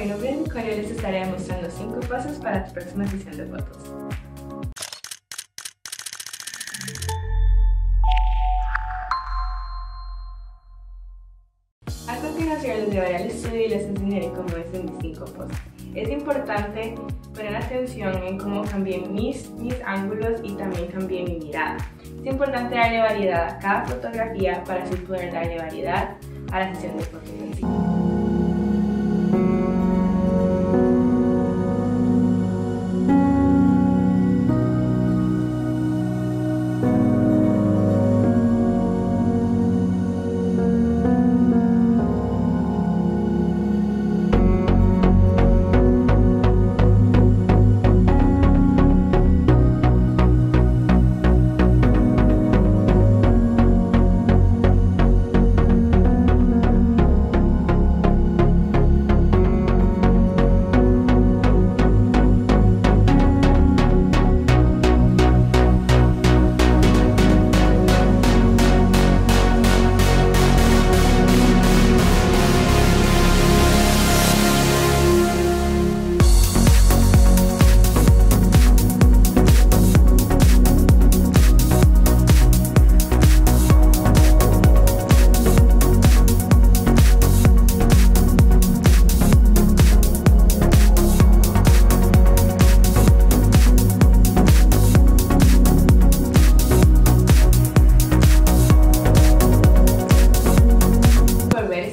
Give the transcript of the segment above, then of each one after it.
mi nombre es Nicole y les estaré mostrando 5 pasos para tu próxima sesión de fotos. A continuación les llevaré al estudio y les enseñaré cómo es en mis 5 poses. Es importante poner atención en cómo cambié mis, mis ángulos y también cambié mi mirada. Es importante darle variedad a cada fotografía para así poder darle variedad a la sesión de fotos en sí.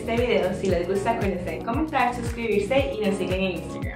Este video si les gusta acuérdense comentar, suscribirse y nos siguen en Instagram.